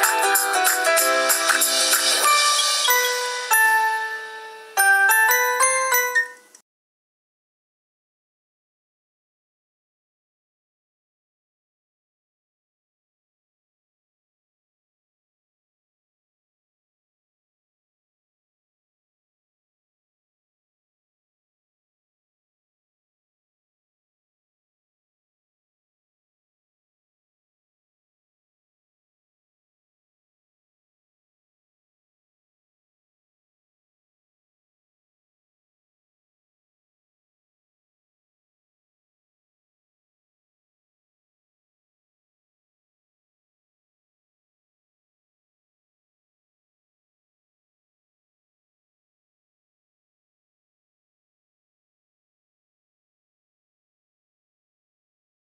Podcast.